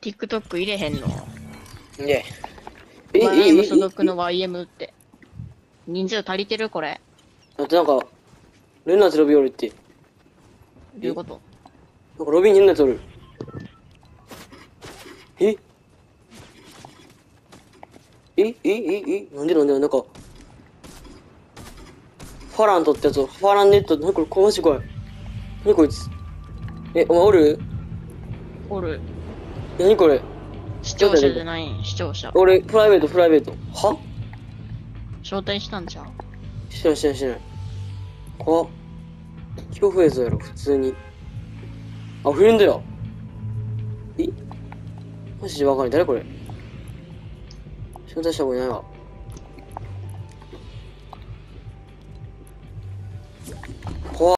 TikTok 入れへんの？ねえ。え、え、え、所属の YM って。人数足りてるこれ。だってなんか、ルナズロビおるって。どういうこと？なんかロビーにルナズおる。え？え、え、え、え、なんでなんで？なんか、ファラン取ったやつ、ファランネット、なんかこれ、マジ怖い。何こいつ？え、お前おる？おる。何これ？視聴者じゃない視聴者。俺、プライベート、プライベート。は？招待したんじゃん。しないしないしない。怖っ。恐怖映像やろ、普通に。あ、フレンドや。え？マジでわかんない。誰これ？招待した方がいないわ。